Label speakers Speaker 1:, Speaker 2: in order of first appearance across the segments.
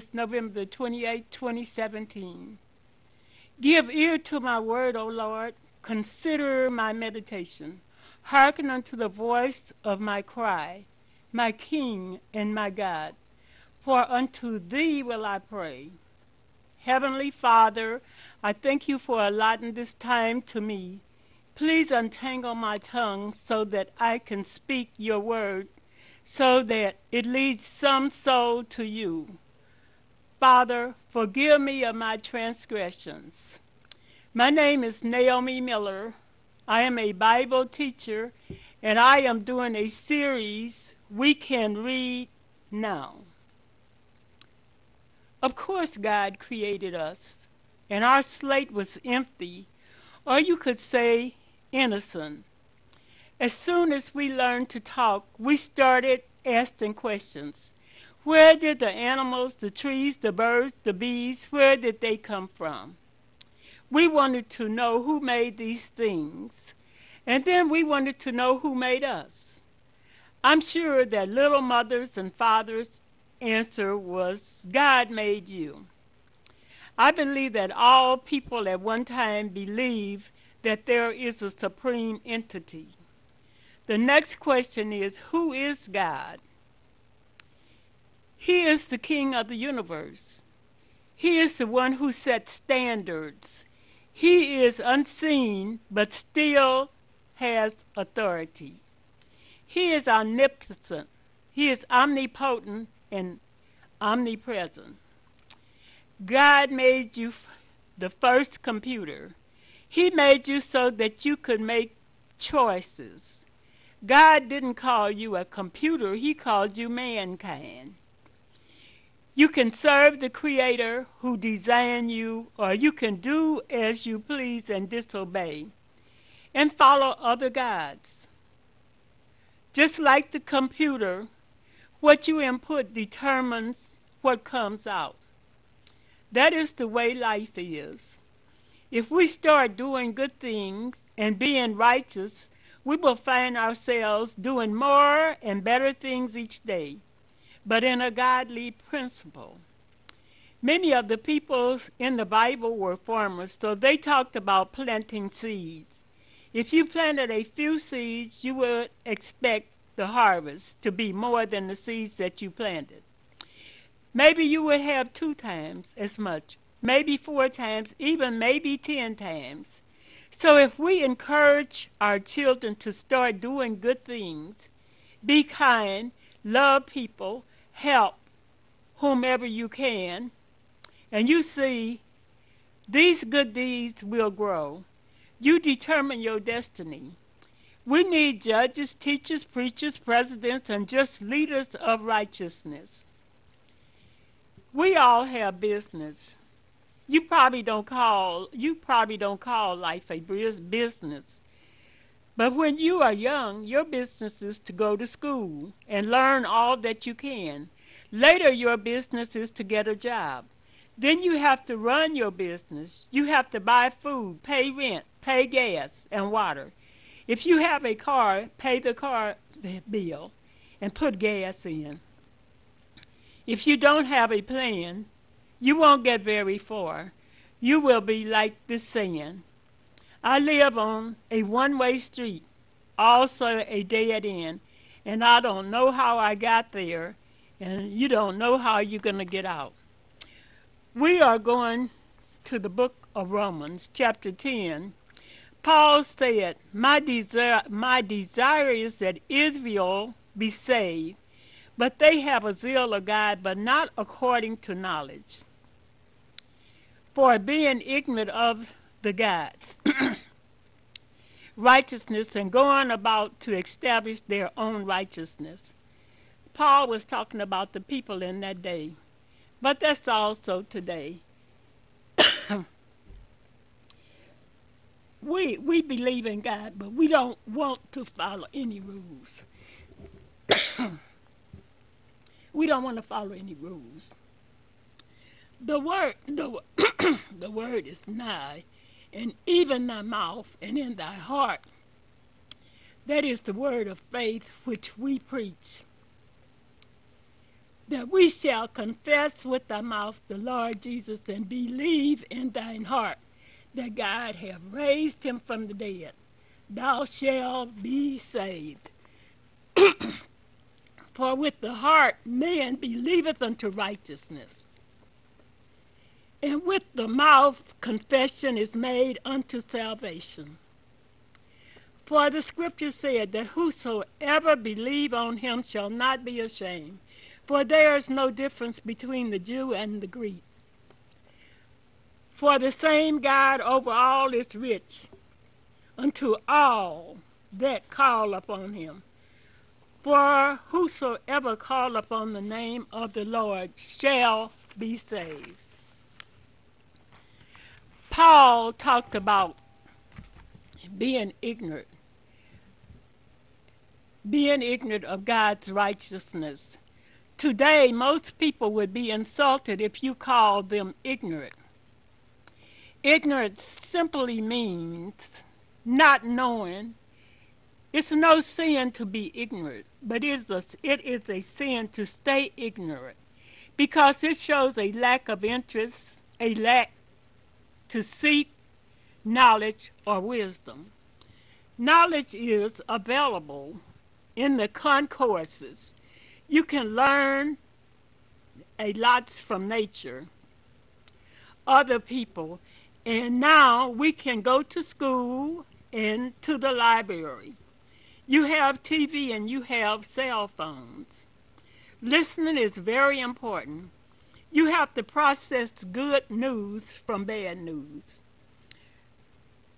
Speaker 1: Today is November 28, 2017. Give ear to my word, O Lord. Consider my meditation. Hearken unto the voice of my cry, my King and my God. For unto thee will I pray. Heavenly Father, I thank you for allotting this time to me. Please untangle my tongue so that I can speak your word, so that it leads some soul to you. Father, forgive me of my transgressions. My name is Naomi Miller. I am a Bible teacher, and I am doing a series we can read now. Of course, God created us, and our slate was empty, or you could say innocent. As soon as we learned to talk, we started asking questions. Where did the animals, the trees, the birds, the bees, where did they come from? We wanted to know who made these things, and then we wanted to know who made us. I'm sure that little mothers and fathers' answer was God made you. I believe that all people at one time believe that there is a supreme entity. The next question is who is God? He is the king of the universe. He is the one who sets standards. He is unseen, but still has authority. He is omnipotent. He is omnipotent and omnipresent. God made you the first computer. He made you so that you could make choices. God didn't call you a computer, He called you mankind. You can serve the Creator who designed you, or you can do as you please and disobey, and follow other gods. Just like the computer, what you input determines what comes out. That is the way life is. If we start doing good things and being righteous, we will find ourselves doing more and better things each day, but in a godly principle. Many of the people in the Bible were farmers, so they talked about planting seeds. If you planted a few seeds, you would expect the harvest to be more than the seeds that you planted. Maybe you would have two times as much, maybe four times, even maybe ten times. So if we encourage our children to start doing good things, be kind, love people, help whomever you can, and you see these good deeds will grow. You determine your destiny. We need judges, teachers, preachers, presidents, and just leaders of righteousness. We all have business. You probably don't call you probably don't call life a bus- business. But when you are young, your business is to go to school and learn all that you can. Later, your business is to get a job. Then you have to run your business. You have to buy food, pay rent, pay gas, and water. If you have a car, pay the car bill and put gas in. If you don't have a plan, you won't get very far. You will be like this saying I live on a one way street, also a dead end, and I don't know how I got there, and you don't know how you're going to get out. We are going to the book of Romans, chapter 10. Paul said, My desire, my desire is that Israel be saved, but they have a zeal of God, but not according to knowledge. For being ignorant of the gods, righteousness, and going about to establish their own righteousness. Paul was talking about the people in that day, but that's also today. we we believe in God, but we don't want to follow any rules. we don't want to follow any rules. The word the, the word is nigh, and even thy mouth and in thy heart. That is the word of faith which we preach. That we shall confess with thy mouth the Lord Jesus and believe in thine heart that God hath raised him from the dead. Thou shalt be saved. For with the heart man believeth unto righteousness, and with the mouth confession is made unto salvation. For the scripture said that whosoever believe on him shall not be ashamed, for there is no difference between the Jew and the Greek. For the same God over all is rich unto all that call upon him. For whosoever call upon the name of the Lord shall be saved. Paul talked about being ignorant, being ignorant of God's righteousness. Today, most people would be insulted if you called them ignorant. Ignorance simply means not knowing. It's no sin to be ignorant, but it is, a, it is a sin to stay ignorant because it shows a lack of interest, a lack to seek knowledge or wisdom. Knowledge is available in the concourses. You can learn a lot from nature, other people, and now we can go to school and to the library. You have TV and you have cell phones. Listening is very important. You have to process good news from bad news.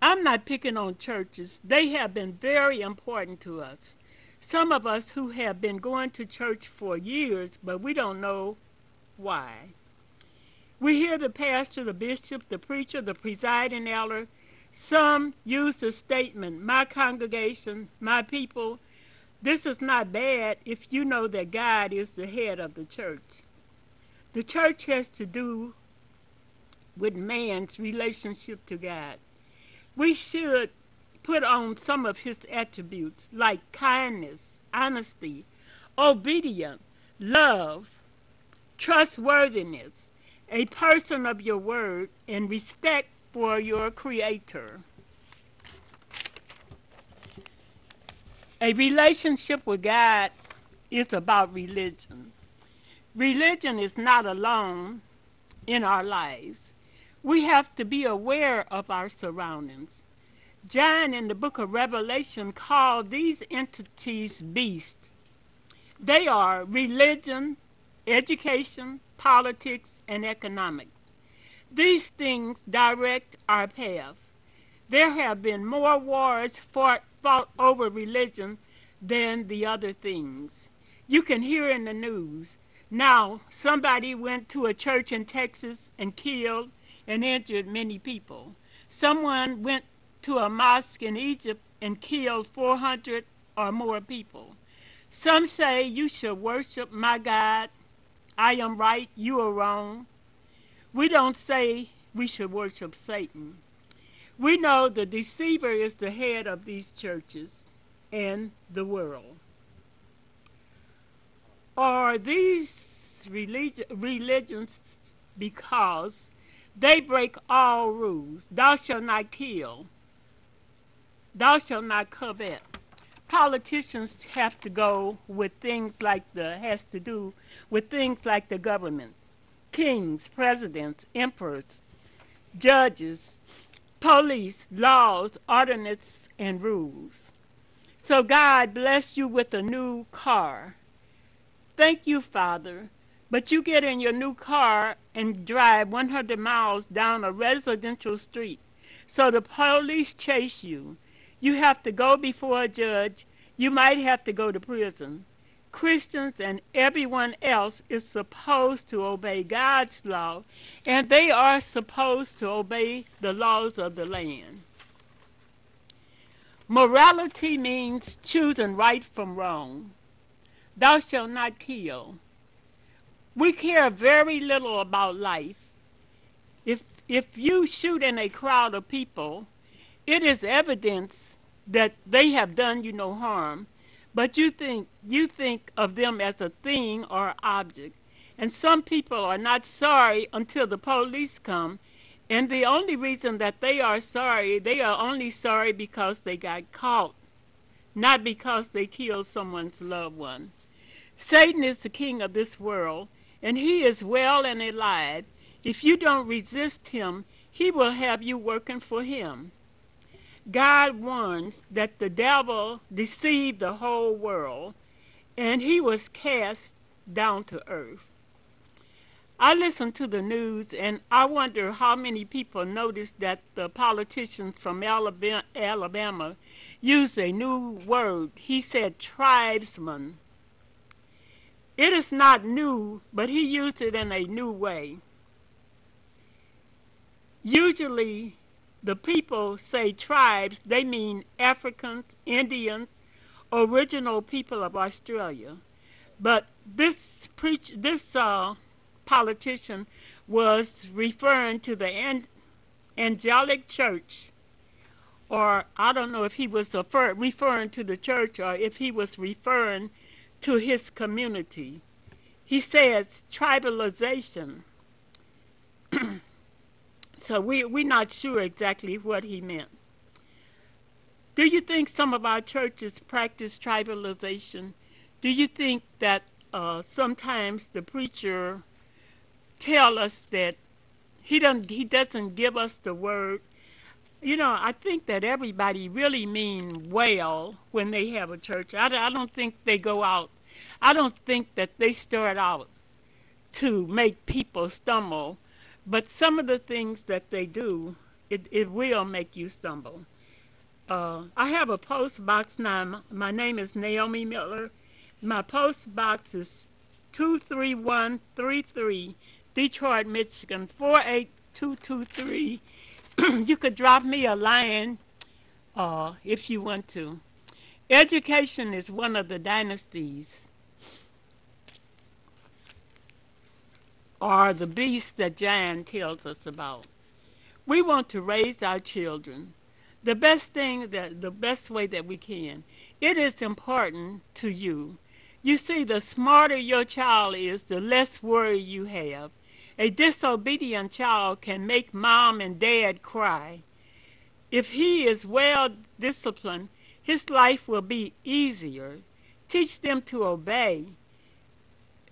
Speaker 1: I'm not picking on churches. They have been very important to us. Some of us who have been going to church for years, but we don't know why. We hear the pastor, the bishop, the preacher, the presiding elder. Some use the statement, my congregation, my people. This is not bad if you know that God is the head of the church. The church has to do with man's relationship to God. We should put on some of his attributes like kindness, honesty, obedience, love, trustworthiness, a person of your word, and respect for your Creator. A relationship with God is about religion. Religion is not alone in our lives. We have to be aware of our surroundings. John in the book of Revelation called these entities beasts. They are religion, education, politics, and economics. These things direct our path. There have been more wars fought, fought over religion than the other things. You can hear in the news. Now, somebody went to a church in Texas and killed and injured many people. Someone went to a mosque in Egypt and killed 400 or more people. Some say you should worship my God I am right, you are wrong. We don't say we should worship Satan. We know the deceiver is the head of these churches and the world. Are these religi- religions because they break all rules? Thou shalt not kill. Thou shalt not covet. Politicians have to go with things like the has to do with things like the government, kings, presidents, emperors, judges, police, laws, ordinances, and rules. So God bless you with a new car. Thank you, Father. But you get in your new car and drive 100 miles down a residential street. So the police chase you. You have to go before a judge. You might have to go to prison. Christians and everyone else is supposed to obey God's law, and they are supposed to obey the laws of the land. Morality means choosing right from wrong. Thou shalt not kill. We care very little about life. If, if you shoot in a crowd of people, it is evidence that they have done you no harm, but you think, you think of them as a thing or object. And some people are not sorry until the police come. And the only reason that they are sorry, they are only sorry because they got caught, not because they killed someone's loved one. Satan is the king of this world, and he is well and alive. If you don't resist him, he will have you working for him. God warns that the devil deceived the whole world, and he was cast down to earth. I listen to the news, and I wonder how many people notice that the politicians from Alabama, Alabama use a new word. He said tribesman. It is not new, but he used it in a new way. Usually, the people say tribes, they mean Africans, Indians, original people of Australia. But this preach, this uh, politician was referring to the an- angelic church, or I don't know if he was refer- referring to the church or if he was referring to his community. He says tribalization. so we, we're not sure exactly what he meant. Do you think some of our churches practice tribalization? Do you think that uh, sometimes the preacher tell us that he doesn't he doesn't give us the word? You know, I think that everybody really mean well when they have a church. I, I don't think they go out. I don't think that they start out to make people stumble, but some of the things that they do, it, it will make you stumble. Uh, I have a post box now. My name is Naomi Miller. My post box is 23133, Detroit, Michigan 48223. you could drop me a line uh, if you want to. Education is one of the dynasties or the beast that John tells us about. We want to raise our children the best thing that the best way that we can. It is important to you. You see, the smarter your child is, the less worry you have. A disobedient child can make mom and dad cry. If he is well disciplined, his life will be easier. Teach them to obey,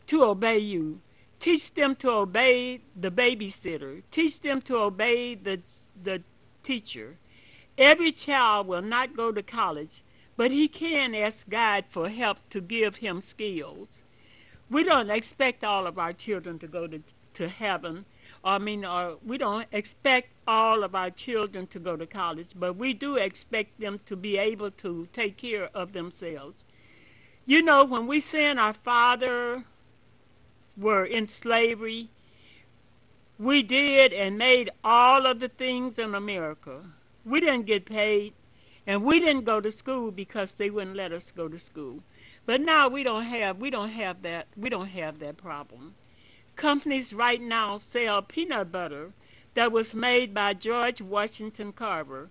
Speaker 1: to obey you. Teach them to obey the babysitter. Teach them to obey the, the teacher. Every child will not go to college, but he can ask God for help to give him skills. We don't expect all of our children to go to, to heaven. I mean, or we don't expect all of our children to go to college, but we do expect them to be able to take care of themselves. You know, when we send our father were in slavery, we did and made all of the things in America. We didn't get paid, and we didn't go to school because they wouldn't let us go to school. But now we don't have we don't have that we don't have that problem. Companies right now sell peanut butter that was made by George Washington Carver.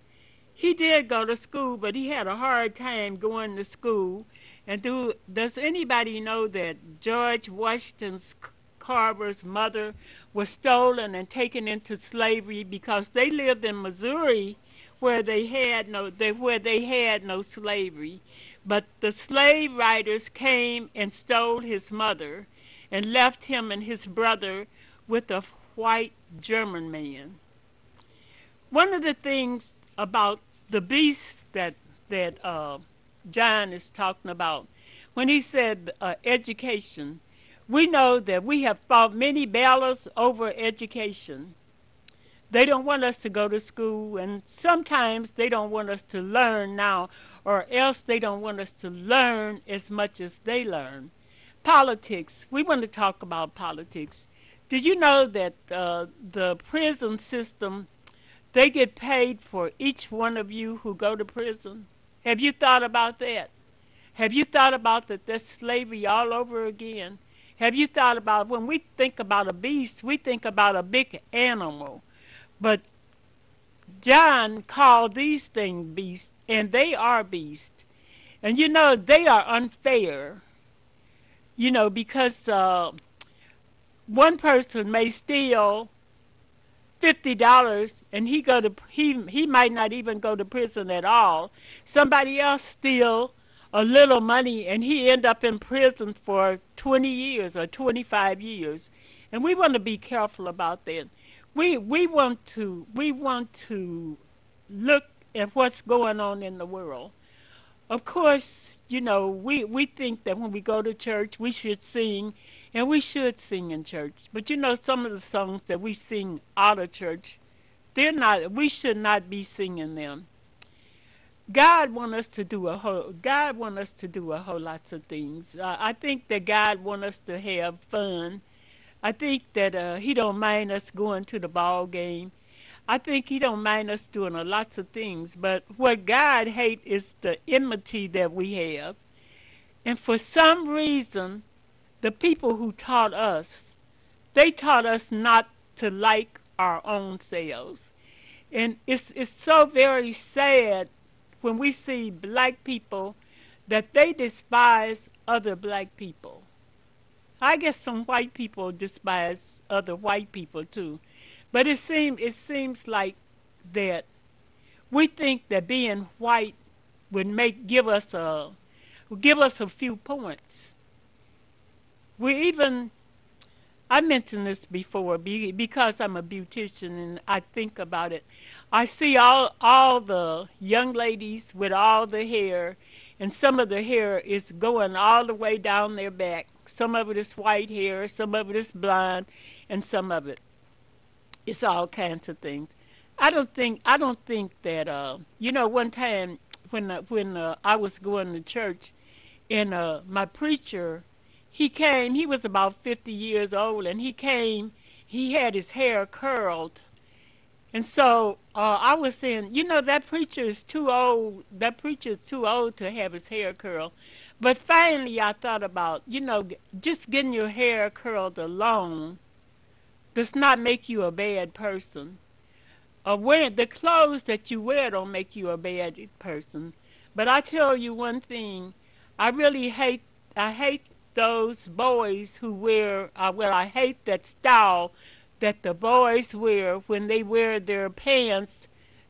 Speaker 1: He did go to school, but he had a hard time going to school. And do does anybody know that George Washington Carver's mother was stolen and taken into slavery because they lived in Missouri where they had no they, where they had no slavery but the slave riders came and stole his mother and left him and his brother with a white German man. One of the things about the beast that that uh, John is talking about when he said uh, education, we know that we have fought many battles over education. They don't want us to go to school, and sometimes they don't want us to learn now, or else they don't want us to learn as much as they learn. Politics, we want to talk about politics. Did you know that uh, the prison system, they get paid for each one of you who go to prison? Have you thought about that? Have you thought about that that's slavery all over again? Have you thought about when we think about a beast, we think about a big animal. But John called these things beasts, and they are beasts. And you know, they are unfair. You know, because uh, one person may steal fifty dollars and he go to he he might not even go to prison at all. Somebody else steal a little money and he end up in prison for 20 years or 25 years. And we want to be careful about that. We we want to we want to look at what's going on in the world. Of course, you know, we, we think that when we go to church, we should sing, and we should sing in church. But you know, some of the songs that we sing out of church, they're not, we should not be singing them. God want us to do a whole, God want us to do a whole lots of things. Uh, I think that God want us to have fun. I think that uh, He don't mind us going to the ball game. I think he don't mind us doing a lots of things, but what God hate is the enmity that we have. And for some reason, the people who taught us, they taught us not to like our own selves. And it's it's so very sad when we see black people that they despise other black people. I guess some white people despise other white people too. But it seems it seems like that we think that being white would make give us a give us a few points. We even I mentioned this before because I'm a beautician and I think about it. I see all all the young ladies with all the hair, and some of the hair is going all the way down their back. Some of it is white hair, some of it is blonde, and some of it it's all kinds of things. I don't think I don't think that uh, you know one time when uh, when uh, I was going to church and uh, my preacher he came he was about 50 years old and he came he had his hair curled and so uh, I was saying you know that preacher is too old that preacher is too old to have his hair curled but finally I thought about you know just getting your hair curled alone does not make you a bad person. Uh, wearing the clothes that you wear don't make you a bad person. But I tell you one thing, I really hate I hate those boys who wear uh, well I hate that style that the boys wear when they wear their pants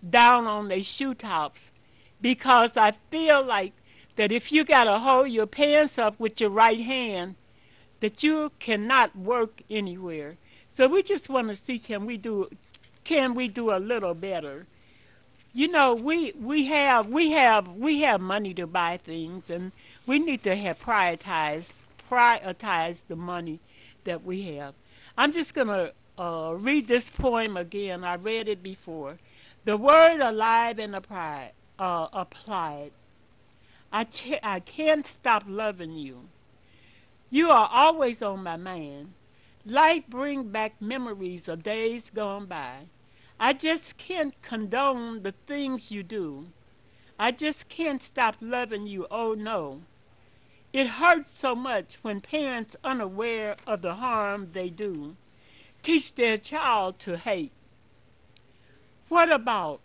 Speaker 1: down on their shoe tops because I feel like that if you got to hold your pants up with your right hand that you cannot work anywhere. So we just want to see can we do can we do a little better? You know, we we have we have we have money to buy things and we need to have prioritized prioritize the money that we have. I'm just gonna uh, read this poem again. I read it before. The word alive and applied. Uh, applied. I, ch- I can't stop loving you. You are always on my mind. Life bring back memories of days gone by. I just can't condone the things you do. I just can't stop loving you, oh no. It hurts so much when parents, unaware of the harm they do, teach their child to hate. What about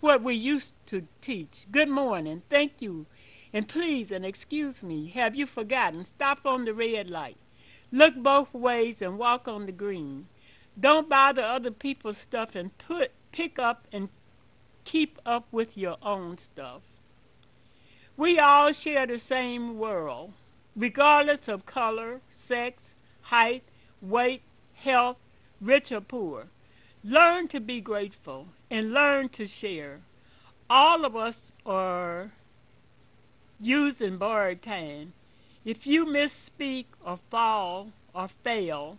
Speaker 1: what we used to teach? Good morning, thank you, and please and excuse me. Have you forgotten? Stop on the red light. Look both ways and walk on the green. Don't bother other people's stuff and put pick up and keep up with your own stuff. We all share the same world, regardless of color, sex, height, weight, health, rich or poor. Learn to be grateful and learn to share. All of us are using borrowed time if you misspeak or fall or fail,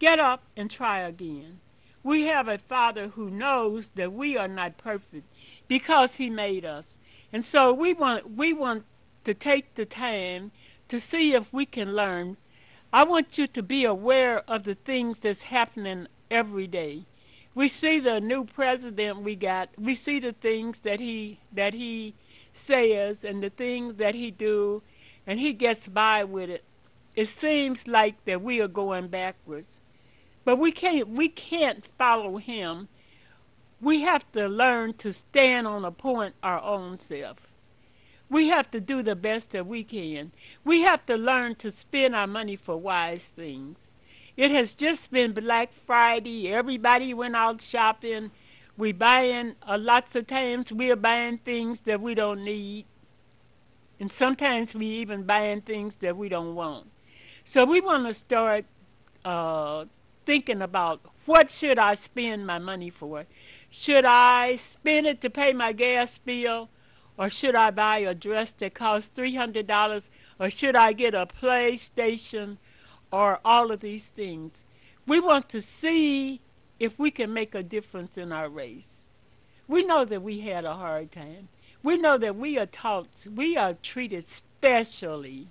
Speaker 1: get up and try again. We have a Father who knows that we are not perfect because He made us. And so we want, we want to take the time to see if we can learn. I want you to be aware of the things that's happening every day. We see the new president we got. We see the things that he that he says and the things that he do and he gets by with it, it seems like that we are going backwards. But we can't we can't follow him. We have to learn to stand on a point our own self. We have to do the best that we can. We have to learn to spend our money for wise things. It has just been Black Friday. Everybody went out shopping. We buying uh, lots of times we are buying things that we don't need. And sometimes we even buying things that we don't want. So we want to start uh, thinking about what should I spend my money for? Should I spend it to pay my gas bill? Or should I buy a dress that costs $300? Or should I get a PlayStation? Or all of these things. We want to see if we can make a difference in our race. We know that we had a hard time. We know that we are taught, we are treated specially.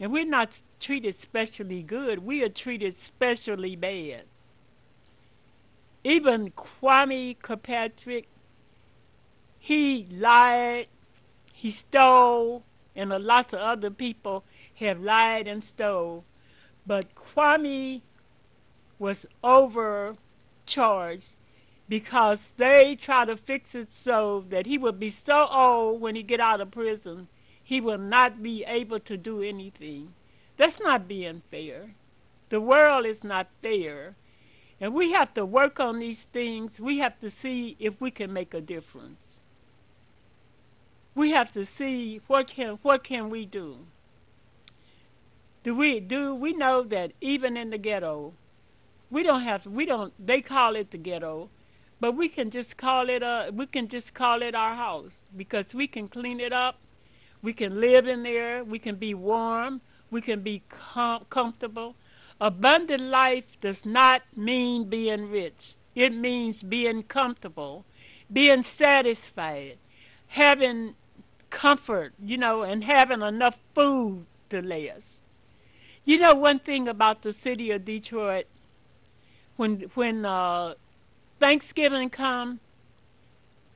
Speaker 1: And we're not treated specially good, we are treated specially bad. Even Kwame Kilpatrick, he lied, he stole, and a lot of other people have lied and stole. But Kwame was overcharged because they try to fix it so that he would be so old when he get out of prison he will not be able to do anything. That's not being fair. The world is not fair. And we have to work on these things. We have to see if we can make a difference. We have to see what can what can we do. Do we do we know that even in the ghetto, we don't have we don't they call it the ghetto, but we can just call it a we can just call it our house because we can clean it up, we can live in there, we can be warm, we can be com- comfortable. Abundant life does not mean being rich. It means being comfortable, being satisfied, having comfort, you know, and having enough food to last. You know one thing about the city of Detroit, when when uh, Thanksgiving come,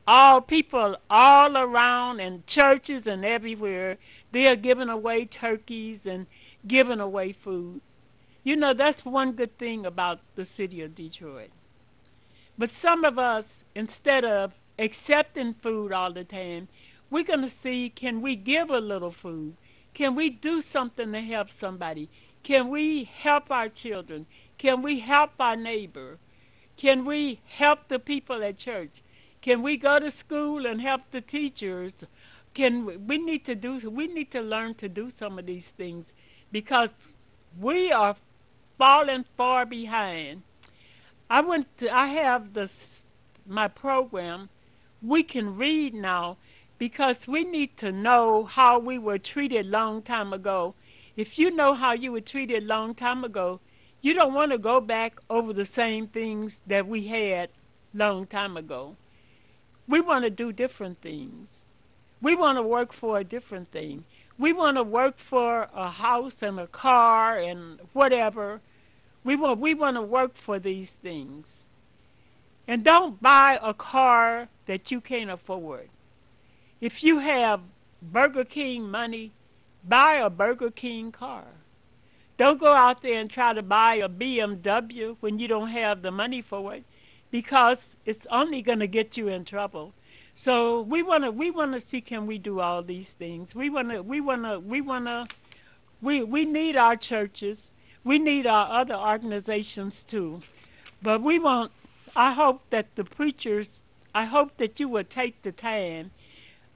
Speaker 1: all people all around and churches and everywhere, they are giving away turkeys and giving away food. You know, that's one good thing about the city of Detroit. But some of us, instead of accepting food all the time, we're going to see can we give a little food? Can we do something to help somebody? Can we help our children? Can we help our neighbor? Can we help the people at church? Can we go to school and help the teachers? Can we, we need to do we need to learn to do some of these things because we are falling far behind. I went to, I have this my program we can read now because we need to know how we were treated long time ago. If you know how you were treated long time ago, you don't want to go back over the same things that we had long time ago. We want to do different things. We want to work for a different thing. We want to work for a house and a car and whatever. We want we want to work for these things. And don't buy a car that you can't afford. If you have Burger King money, buy a Burger King car. Don't go out there and try to buy a BMW when you don't have the money for it because it's only going to get you in trouble. So we want to we want to see can we do all these things. We want to we want to we want to we we need our churches. We need our other organizations too. But we want I hope that the preachers I hope that you will take the time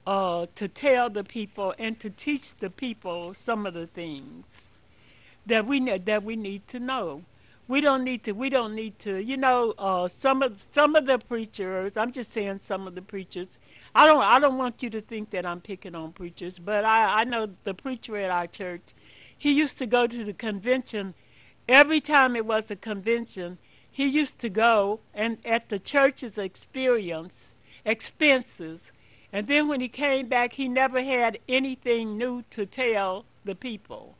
Speaker 1: uh, to tell the people and to teach the people some of the things that we that we need to know. We don't need to. We don't need to. You know, uh, some of some of the preachers. I'm just saying some of the preachers. I don't. I don't want you to think that I'm picking on preachers, but I, I know the preacher at our church. He used to go to the convention. Every time it was a convention, he used to go and at the church's experience expenses, and then when he came back, he never had anything new to tell the people.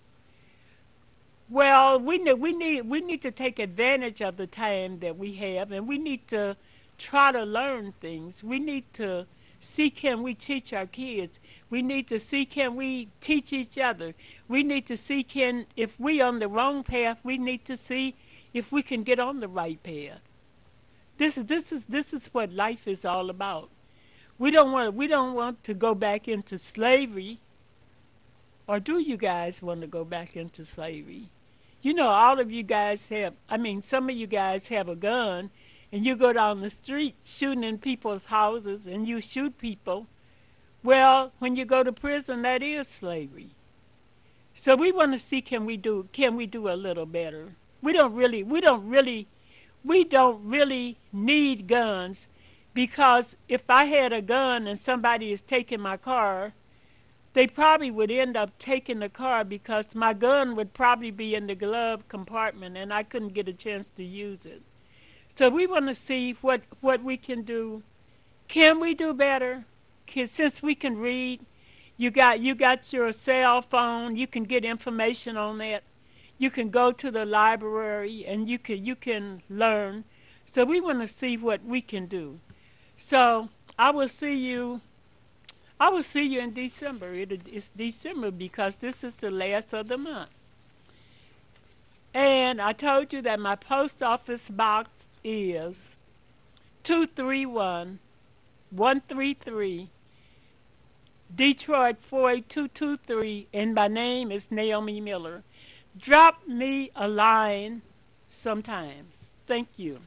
Speaker 1: Well, we need we need we need to take advantage of the time that we have, and we need to try to learn things. We need to see can we teach our kids. We need to see can we teach each other. We need to see can if we on the wrong path, we need to see if we can get on the right path. This is this is this is what life is all about. We don't want we don't want to go back into slavery. Or do you guys want to go back into slavery? You know, all of you guys have I mean, some of you guys have a gun and you go down the street shooting in people's houses and you shoot people. Well, when you go to prison that is slavery. So we want to see can we do can we do a little better. We don't really we don't really we don't really need guns because if I had a gun and somebody is taking my car, they probably would end up taking the car because my gun would probably be in the glove compartment and I couldn't get a chance to use it. So we want to see what, what we can do. Can we do better? Can, since we can read, you got you got your cell phone, you can get information on that. You can go to the library and you can you can learn. So we want to see what we can do. So I will see you. I will see you in December. It, it's December because this is the last of the month. And I told you that my post office box is 231 133 Detroit 48223, and my name is Naomi Miller. Drop me a line sometimes. Thank you.